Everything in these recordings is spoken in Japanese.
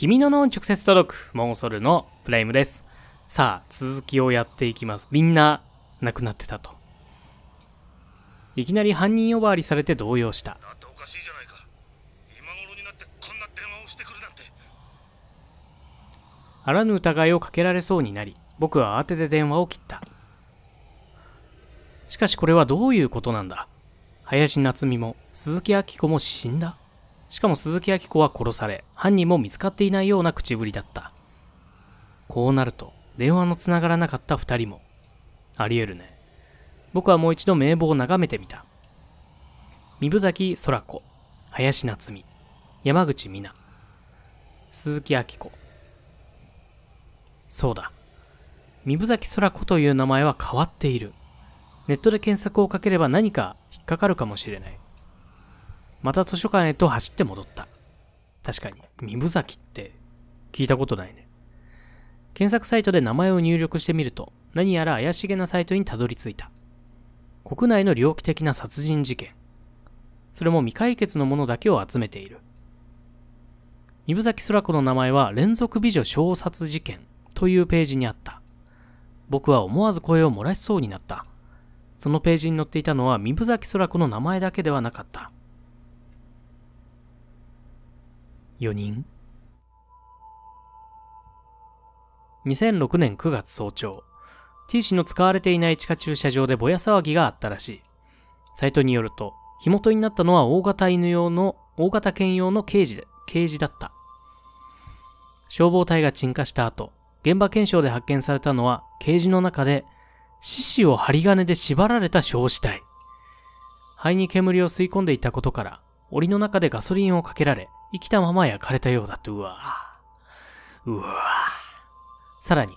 君の脳に直接届くモンソルのプライムです。さあ、続きをやっていきます。みんな亡くなってたと。いきなり犯人呼ばわりされて動揺した。だっておかしいじゃないか今頃になってこんな電話をしてくるなんてあらぬ疑いをかけられそうになり、僕は慌てて電話を切った。しかしこれはどういうことなんだ？林夏美も鈴木明子も死んだ？しかも鈴木明子は殺され、犯人も見つかっていないような口ぶりだった。こうなると、電話のつながらなかった二人も。あり得るね。僕はもう一度名簿を眺めてみた。三部崎空子、林夏美、山口美奈、鈴木明子。そうだ。三部崎空子という名前は変わっている。ネットで検索をかければ何か引っかかるかもしれない。また図書館へと走って戻った。確かに、三部崎って聞いたことないね。検索サイトで名前を入力してみると、何やら怪しげなサイトにたどり着いた。国内の猟奇的な殺人事件。それも未解決のものだけを集めている。三部崎空子の名前は連続美女小殺事件というページにあった。僕は思わず声を漏らしそうになった。そのページに載っていたのは三部崎空子の名前だけではなかった。4人 ?2006 年9月早朝、T 氏の使われていない地下駐車場でぼや騒ぎがあったらしい。サイトによると、火元になったのは大型犬用の、大型犬用のケージで、ケージだった。消防隊が鎮火した後、現場検証で発見されたのは、ケージの中で、獅子を針金で縛られた焼死体。肺に煙を吸い込んでいたことから、檻の中でガソリンをかけられ、生きたまま焼かれたようだと、うわぁ。うわぁ。さらに、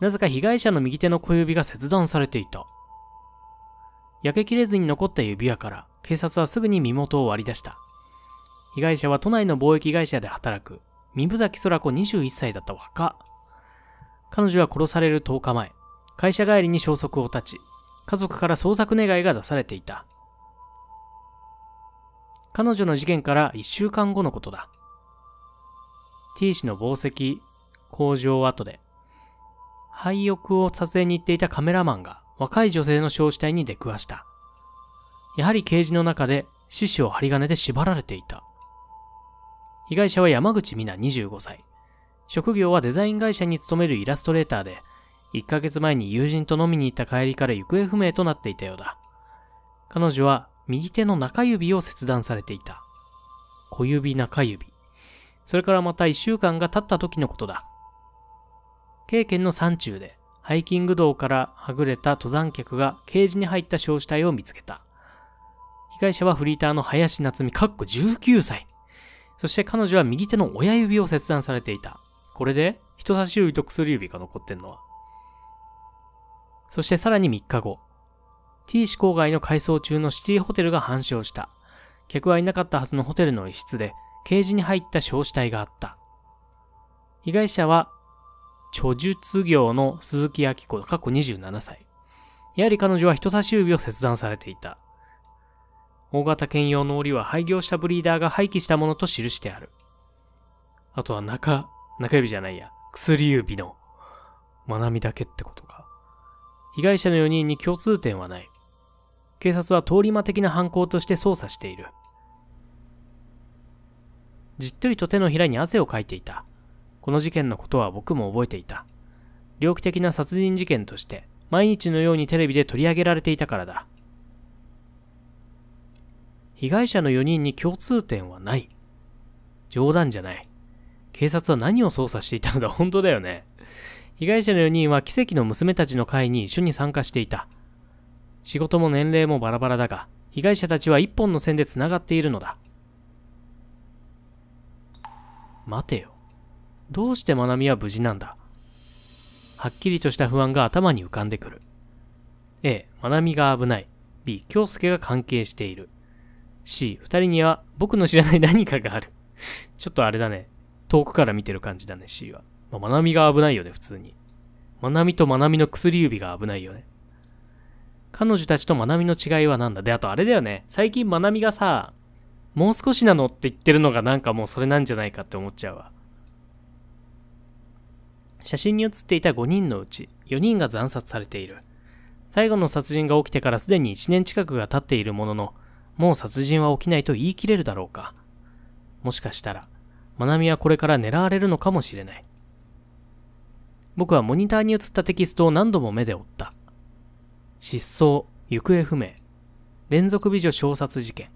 なぜか被害者の右手の小指が切断されていた。焼けきれずに残った指輪から、警察はすぐに身元を割り出した。被害者は都内の貿易会社で働く、三部崎空子21歳だった若。彼女は殺される10日前、会社帰りに消息を絶ち、家族から捜索願いが出されていた。彼女の事件から1週間後のことだ。T 氏の紡績工場跡で、廃浴を撮影に行っていたカメラマンが若い女性の焼死体に出くわした。やはりケージの中で獅子を針金で縛られていた。被害者は山口美奈25歳。職業はデザイン会社に勤めるイラストレーターで、1ヶ月前に友人と飲みに行った帰りから行方不明となっていたようだ。彼女は右手の中指を切断されていた。小指中指。それからまた1週間が経った時のことだ。経験の山中で、ハイキング道からはぐれた登山客がケージに入った焼死体を見つけた。被害者はフリーターの林夏美、かっこ19歳。そして彼女は右手の親指を切断されていた。これで人差し指と薬指が残ってんのは。そしてさらに3日後、T 市郊外の改装中のシティホテルが半焼した。客はいなかったはずのホテルの一室で、ケージに入った焼死体があった。被害者は、著述業の鈴木明子、過去27歳。やはり彼女は人差し指を切断されていた。大型犬用の檻は廃業したブリーダーが廃棄したものと記してある。あとは中、中指じゃないや、薬指の、まなみだけってことか。被害者の4人に共通点はない。警察は通り魔的な犯行として捜査している。じっとりと手のひらに汗をかいていた。この事件のことは僕も覚えていた。猟奇的な殺人事件として、毎日のようにテレビで取り上げられていたからだ。被害者の4人に共通点はない。冗談じゃない。警察は何を捜査していたのだ本当だよね。被害者の4人は奇跡の娘たちの会に一緒に参加していた。仕事も年齢もバラバラだが、被害者たちは一本の線で繋がっているのだ。待てよ。どうしてまなみは無事なんだ？はっきりとした不安が頭に浮かんでくる。A、まなみが危ない。B、京介が関係している。C、二人には僕の知らない 何かがある。ちょっとあれだね。遠くから見てる感じだね、C は。まあ、まなみが危ないよね、普通に。まなみとまなみの薬指が危ないよね。彼女たちとまなみの違いは何だ？で、あとあれだよね。最近まなみがさ、もう少しなのって言ってるのがなんかもうそれなんじゃないかって思っちゃうわ。写真に写っていた5人のうち4人が惨殺されている。最後の殺人が起きてからすでに1年近くが経っているものの、もう殺人は起きないと言い切れるだろうか。もしかしたら、まなみはこれから狙われるのかもしれない。僕はモニターに映ったテキストを何度も目で追った。失踪、行方不明、連続美女衝殺事件、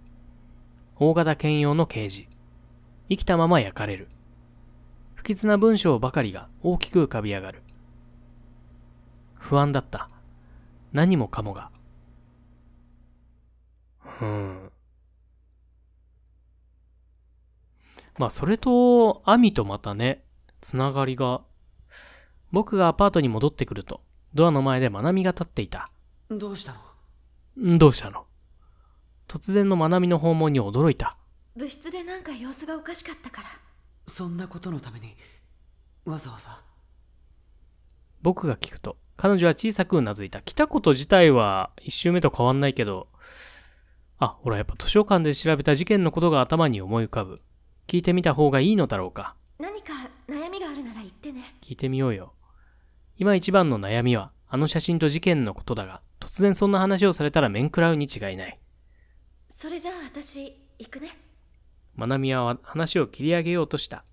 大型兼用の刑事、生きたまま焼かれる。不吉な文章ばかりが大きく浮かび上がる。不安だった。何もかもが。ふーん。まあ、それと、アミとまたね、つながりが。僕がアパートに戻ってくると、ドアの前でまなみが立っていた。どうしたの？んどうしたの？突然のまなみの訪問に驚いた。部室でなんか様子がおかしかったからそんなことのためにわざわざ？僕が聞くと、彼女は小さくうなずいた。来たこと自体は一周目と変わんないけど、あ、ほらやっぱ図書館で調べた事件のことが頭に思い浮かぶ。聞いてみた方がいいのだろうか。何か悩みがあるなら言ってね聞いてみようよ。今一番の悩みは、あの写真と事件のことだが、突然そんな話をされたら面食らうに違いない。それじゃあ私行くねまなみは話を切り上げようとした。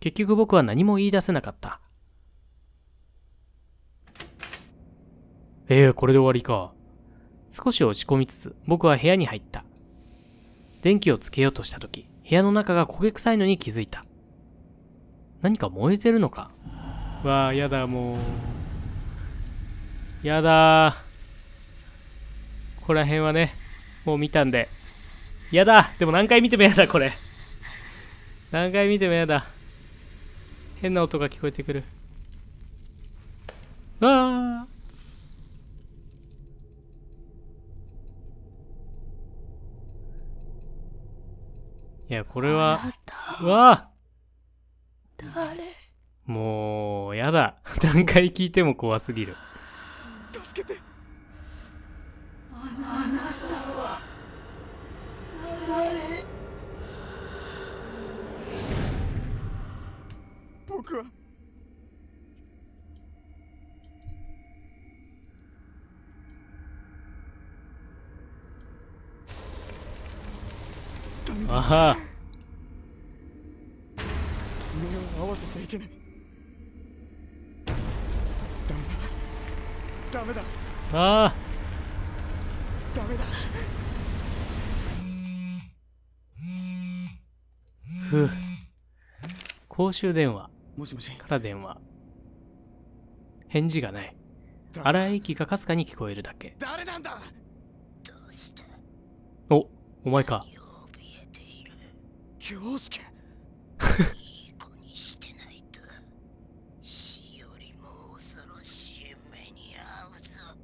結局僕は何も言い出せなかった。ええこれで終わりか。少し落ち込みつつ、僕は部屋に入った。電気をつけようとした時、部屋の中が焦げ臭いのに気づいた。何か燃えてるのかわあ、やだ、もう。やだここら辺はね、もう見たんで。やだでも何回見てもやだ、これ。何回見てもやだ。変な音が聞こえてくる。わあいや、これは、うわあ誰？もう、やだ。何回聞いても怖すぎる。ふう。公衆電話もしもしから電話。返事がない。だ？荒い息がかすかに聞こえるだけ。誰なんだ？どうして？お、お前か。怯えている京介いい子にしてないと死よりも恐ろしい目に遭うぞ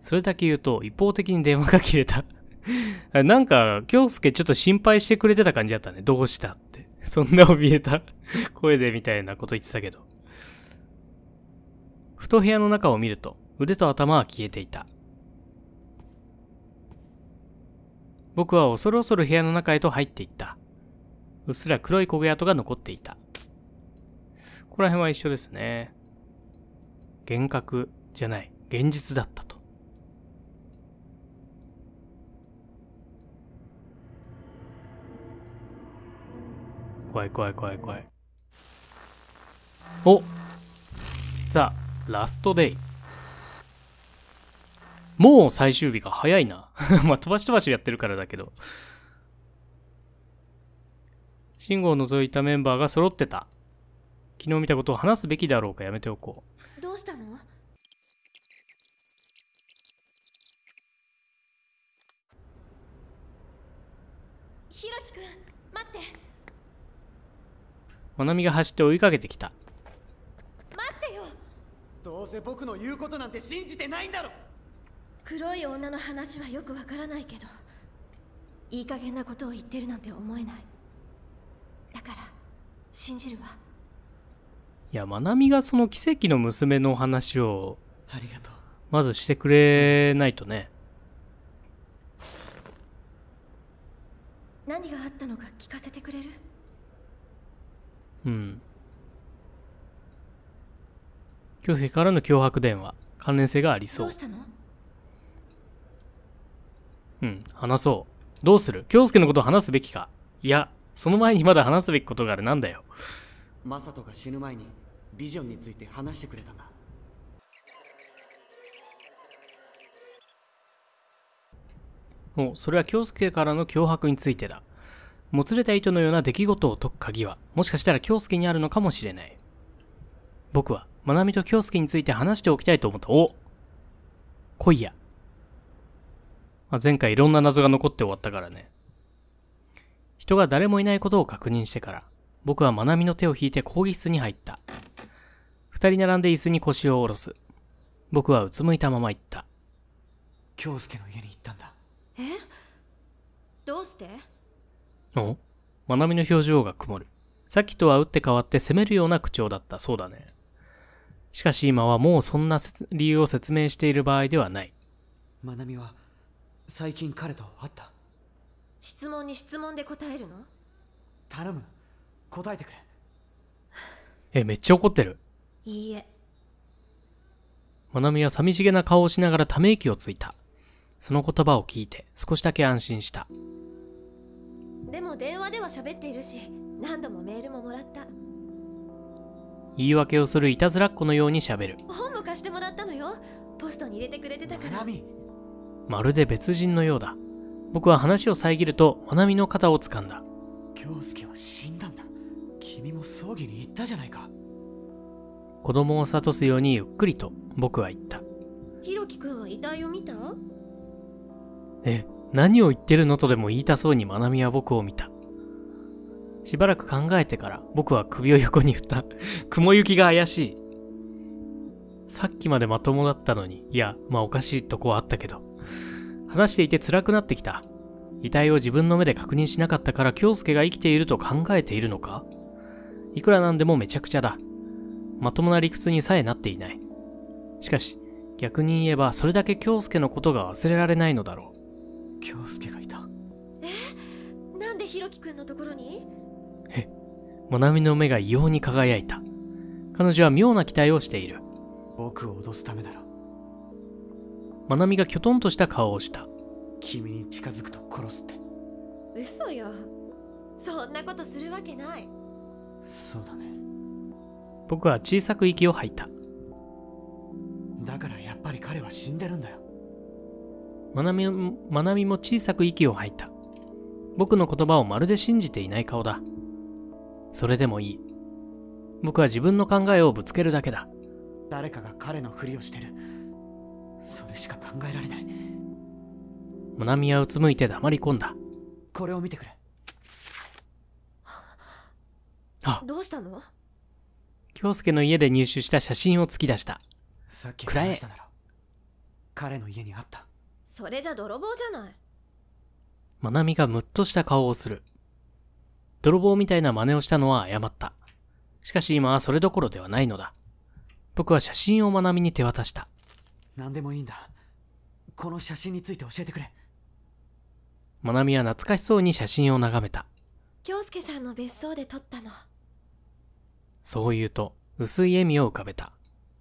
それだけ言うと、一方的に電話が切れた。なんか、京介ちょっと心配してくれてた感じだったね。どうしたって。そんな怯えた 声でみたいなこと言ってたけど。ふと部屋の中を見ると、腕と頭は消えていた。僕は恐る恐る部屋の中へと入っていった。うっすら黒い焦げ跡が残っていた。ここら辺は一緒ですね。幻覚じゃない、現実だったと。怖い怖い怖い怖い。おザ・ラストデイ。もう最終日が早いな。まあ、飛ばし飛ばしやってるからだけど。慎吾を除いたメンバーが揃ってた。昨日見たことを話すべきだろうかやめておこう。どうしたのひろきくん待ってまなみが走って追いかけてきた。待ってよ。どうせ僕の言うことなんて信じてないんだろ。黒い女の話はよくわからないけどいい加減なことを言ってるなんて思えない。だから信じるわ。いや、まなみがその奇跡の娘の話を、ありがとう。まずしてくれないとね。何があったのか聞かせてくれる？うん。京介からの脅迫電話、関連性がありそうどう。したの？うん、話そう。どうする？京介のことを話すべきか？いや、その前にまだ話すべきことがある。なんだよ。マサトが死ぬ前にビジョンについて話してくれたんだお、それは京介からの脅迫についてだ。もつれた糸のような出来事を解く鍵は、もしかしたら京介にあるのかもしれない。僕は、まなみと京介について話しておきたいと思った。お来いや。まあ、前回いろんな謎が残って終わったからね。人が誰もいないことを確認してから、僕はまなみの手を引いて講義室に入った。二人並んで椅子に腰を下ろす。僕はうつむいたまま言った。京介の家に行ったんだえ？どうして？お？まなみの表情が曇る。さっきとは打って変わって責めるような口調だった。そうだね。しかし今はもうそんな説理由を説明している場合ではない。まなみは最近彼と会った質問に質問で答えるの？頼む答えてくれえ、めっちゃ怒ってる。いいえまなみは寂しげな顔をしながらため息をついた。その言葉を聞いて少しだけ安心した。でも電話では喋っているし何度もメールももらった言い訳をするいたずらっ子のように喋る。本も貸してもらったのよポストに入れてくれてたからまなみまるで別人のようだ。僕は話を遮るとまなみの肩を掴んだ。京介は死んだんだ君も葬儀に行ったじゃないか子供を諭すようにゆっくりと僕は言った。ひろきくんは遺体を見た？え、何を言ってるのとでも言いたそうにまなみは僕を見た。しばらく考えてから僕は首を横に振った。雲行きが怪しい。さっきまでまともだったのに、いや、まあおかしいとこはあったけど。話していて辛くなってきた。遺体を自分の目で確認しなかったから京介が生きていると考えているのか？いくらなんでもめちゃくちゃだ。まともな理屈にさえなっていない。しかし、逆に言えばそれだけ京介のことが忘れられないのだろう。京介がいた。なんでひろきくんのところに？モナミの目が異様に輝いた。彼女は妙な期待をしている。僕を脅すためだろ。モナミがきょとんとした顔をした。君に近づくと殺すって。嘘よ。そんなことするわけない。そうだね。僕は小さく息を吐いた。だからやっぱり彼は死んでるんだよモナミも、モナミも小さく息を吐いた。僕の言葉をまるで信じていない顔だ。それでもいい。僕は自分の考えをぶつけるだけだ。誰かが彼のふりをしてるそれしか考えられないモナミはうつむいて黙り込んだ。これを見てくれあ、どうしたの？京介の家で入手した写真を突き出した。さっき暗い話しただろ彼の家にあったそれじゃ泥棒じゃないモナミがムッとした顔をする。泥棒みたいな真似をしたのは謝った。しかし今はそれどころではないのだ。僕は写真をモナミに手渡した。何でもいいんだこの写真について教えてくれモナミは懐かしそうに写真を眺めた。京介さんの別荘で撮ったのそう言うと、薄い笑みを浮かべた。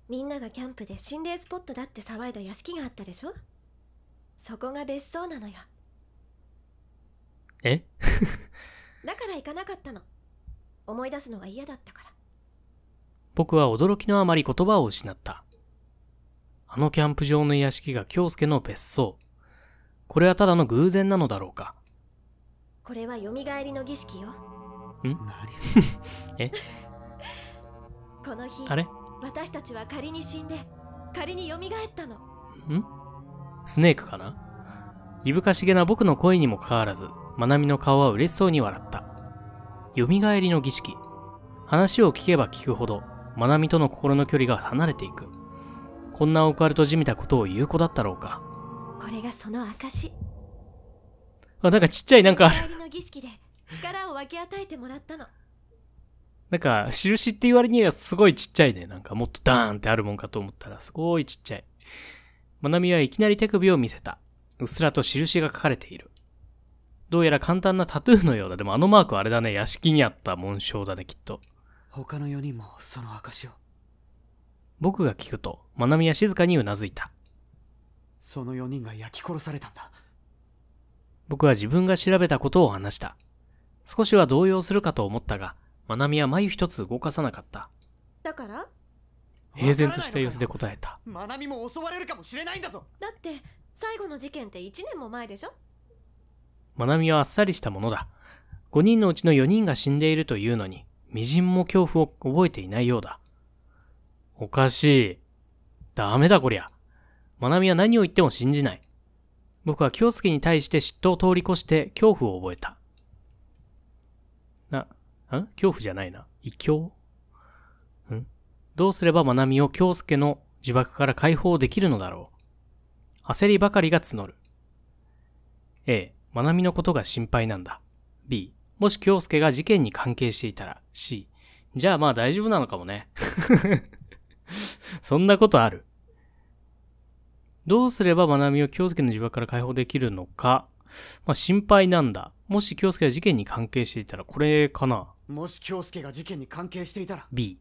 みんながキャンプで心霊スポットだって騒いだ屋敷があったでしょ？そこが別荘なのよ。え？だから行かなかったの。思い出すのが嫌だったから。僕は驚きのあまり言葉を失った。あのキャンプ場の屋敷が京介の別荘。これはただの偶然なのだろうか。これは蘇りの儀式よ。何それ。この日あれ？ん私たちは仮に死んで仮に蘇ったのスネークかな？いぶかしげな僕の声にもかかわらず、まなみの顔は嬉しそうに笑った。蘇りの儀式。話を聞けば聞くほど、まなみとの心の距離が離れていく。こんなオカルトじみたことを言う子だったろうか。これがその証あ、なんかちっちゃいなんかある。の儀式で力を分け与えてもらったのなんか、印って言われにはすごいちっちゃいね。なんかもっとダーンってあるもんかと思ったら、すごいちっちゃい。まなみはいきなり手首を見せた。うっすらと印が書かれている。どうやら簡単なタトゥーのようだ。でもあのマークはあれだね。屋敷にあった紋章だね、きっと。他の4人もその証を僕が聞くと、まなみは静かにうなずいた。その4人が焼き殺されたんだ僕は自分が調べたことを話した。少しは動揺するかと思ったが、まなみは眉一つ動かさなかった。だから平然とした様子で答えた。マナミも襲われるかもしれないんだぞだって最後の事件って1年も前でしょ？まなみはあっさりしたものだ。5人のうちの4人が死んでいるというのに、微塵も恐怖を覚えていないようだ。おかしい。ダメだこりゃ。まなみは何を言っても信じない。僕は京介に対して嫉妬を通り越して恐怖を覚えた。な、ん恐怖じゃないな。異教？んどうすればまなみを京介の呪縛から解放できるのだろう？焦りばかりが募る。A、まなみのことが心配なんだ。B、もし京介が事件に関係していたら。C、じゃあまあ大丈夫なのかもね。そんなことある。どうすればまなみを京介の呪縛から解放できるのか？まあ心配なんだ。もし京介が事件に関係していたらこれかな。もし京介が事件に関係していたら B。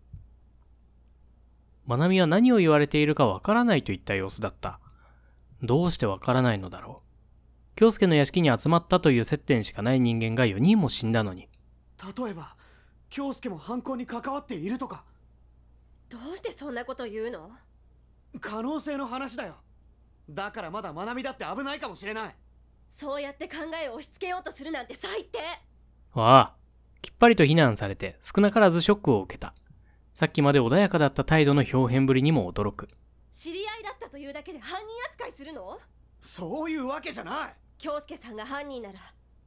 まなみは何を言われているかわからないといった様子だった。どうしてわからないのだろう。京介の屋敷に集まったという接点しかない人間が4人も死んだのに。例えば京介も犯行に関わっているとかどうしてそんなこと言うの？可能性の話だよだからまだマナミだって危ないかもしれないそうやって考えを押し付けようとするなんて最低ああ、きっぱりと非難されて少なからずショックを受けた。さっきまで穏やかだった態度の表現ぶりにも驚く。知り合いだったというだけで犯人扱いするの？そういうわけじゃない京介さんが犯人なら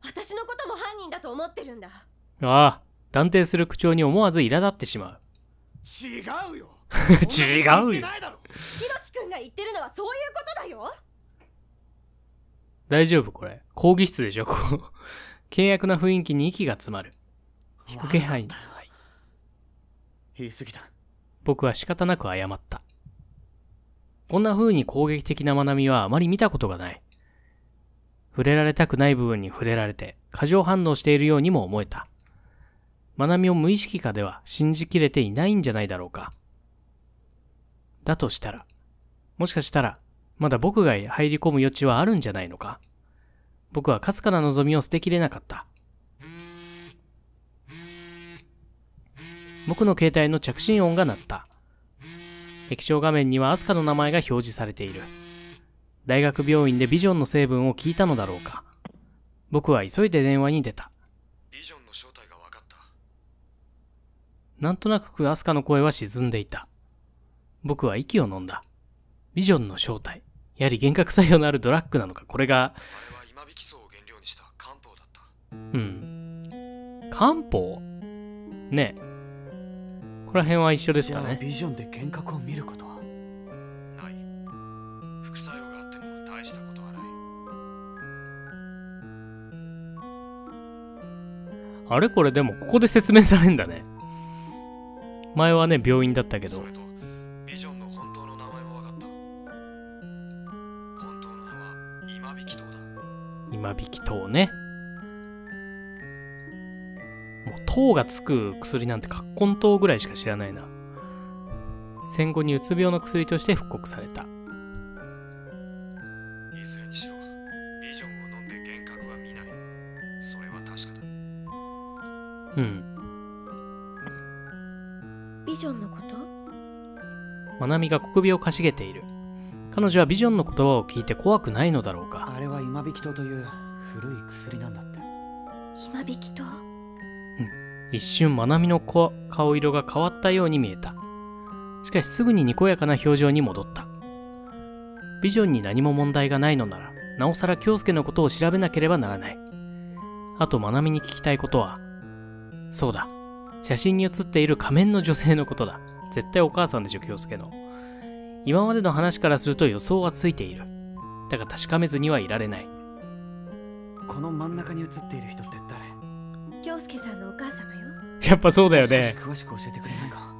私のことも犯人だと思ってるんだああ、断定する口調に思わず苛立ってしまう。違うよ 違うよひろきくんが言ってるのはそういうことだよ大丈夫これ。講義室でしょここ。契約な雰囲気に息が詰まる。引く気配に。言い過ぎた僕は仕方なく謝った。こんな風に攻撃的な学びはあまり見たことがない。触れられたくない部分に触れられて過剰反応しているようにも思えた。学びを無意識下では信じきれていないんじゃないだろうか。だとしたら、もしかしたら、まだ僕が入り込む余地はあるんじゃないのか。僕はかすかな望みを捨てきれなかった。僕の携帯の着信音が鳴った。液晶画面にはアスカの名前が表示されている。大学病院でビジョンの成分を聞いたのだろうか。僕は急いで電話に出た。ビジョンの正体が分かったなんとなくアスカの声は沈んでいた。僕は息を飲んだ。ビジョンの正体。やはり幻覚作用のあるドラッグなのか。これが、あれは今引き層を原料にした漢方だったうん。漢方？ねえ。ここら辺は一緒ですじゃあかね。ビジョンで幻覚を見ることはない副作用があっても大したことはないあれこれでもここで説明されんだね。前はね、病院だったけどビジョンの本当の名前も分かった本当の名は今引き糖だ今引き糖ね。糖がつく薬なんて葛根糖ぐらいしか知らないな。戦後にうつ病の薬として復刻された。いずれにしろビジョンを飲んで幻覚は見ないそれは確かだうん。ビジョンのこと？まなみが小首をかしげている。彼女はビジョンの言葉を聞いて怖くないのだろうか。あれは今引き糖という古い薬なんだって今引きと一瞬まなみのこ顔色が変わったように見えた。しかしすぐににこやかな表情に戻った。ビジョンに何も問題がないのなら、なおさら京介のことを調べなければならない。あとまなみに聞きたいことは、そうだ、写真に写っている仮面の女性のことだ。絶対お母さんでしょ、京介の。今までの話からすると予想はついている。だが確かめずにはいられない。この真ん中に写っている人って誰？京介さんのお母様よ やっぱそうだよね。詳しく教えてくれないか？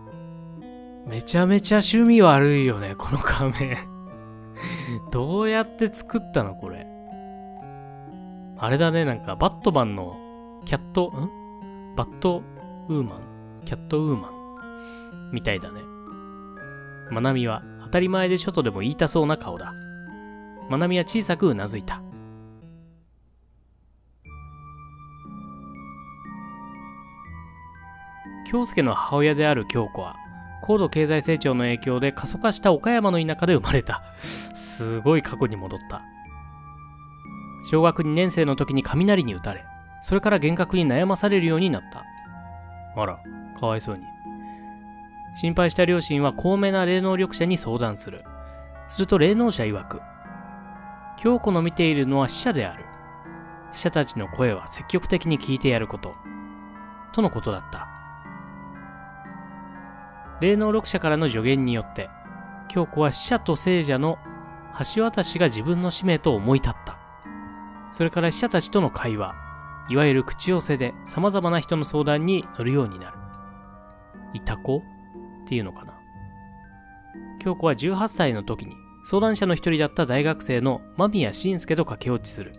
めちゃめちゃ趣味悪いよね、この仮面。どうやって作ったの、これ？あれだね、なんか、バットマンの、キャット、ん？バットウーマン？キャットウーマン？みたいだね。まなみは当たり前でしょとでも言いたそうな顔だ。まなみは小さくうなずいた。京介の母親である京子は、高度経済成長の影響で過疎化した岡山の田舎で生まれた。すごい過去に戻った。小学2年生の時に雷に打たれ、それから幻覚に悩まされるようになった。あら、かわいそうに。心配した両親は高名な霊能力者に相談する。すると霊能者曰く、京子の見ているのは死者である。死者たちの声は積極的に聞いてやること。とのことだった。霊能力者からの助言によって、京子は死者と聖者の橋渡しが自分の使命と思い立った。それから死者たちとの会話、いわゆる口寄せで様々な人の相談に乗るようになる。いた子っていうのかな。京子は18歳の時に相談者の一人だった大学生の間宮慎介と駆け落ちする。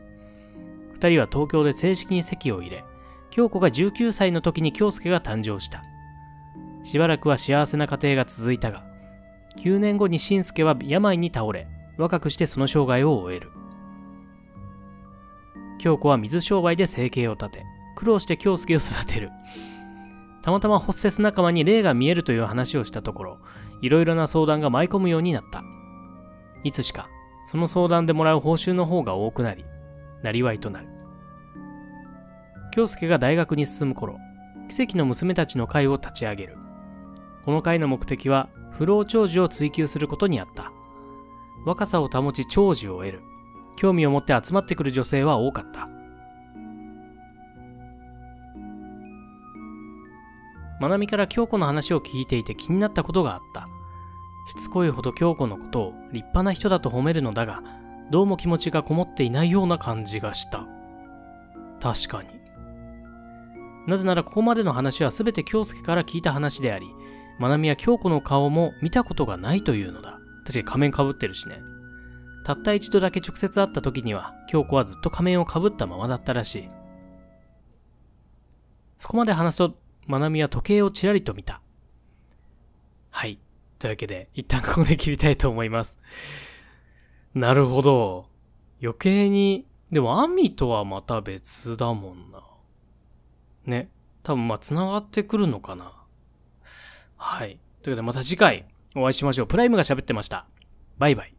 二人は東京で正式に籍を入れ、京子が19歳の時に京介が誕生した。しばらくは幸せな家庭が続いたが、9年後に慎介は病に倒れ、若くしてその生涯を終える。京子は水商売で生計を立て、苦労して京介を育てる。たまたまホステス仲間に霊が見えるという話をしたところ、いろいろな相談が舞い込むようになった。いつしか、その相談でもらう報酬の方が多くなり、なりわいとなる。京介が大学に進む頃、奇跡の娘たちの会を立ち上げる。この会の目的は、不老長寿を追求することにあった。若さを保ち長寿を得る。興味を持って集まってくる女性は多かった。まなみから京子の話を聞いていて気になったことがあった。しつこいほど京子のことを立派な人だと褒めるのだが、どうも気持ちがこもっていないような感じがした。確かに。なぜならここまでの話は全て京介から聞いた話であり、まなみは京子の顔も見たことがないというのだ。確かに仮面かぶってるしね。たった一度だけ直接会った時には、京子はずっと仮面をかぶったままだったらしい。そこまで話すと、まなみは時計をちらりと見た。はい。というわけで、一旦ここで切りたいと思います。なるほど。余計に、でも、アミとはまた別だもんな。ね。多分、まあ、繋がってくるのかな。はい。ということで、また次回お会いしましょう。プライムが喋ってました。バイバイ。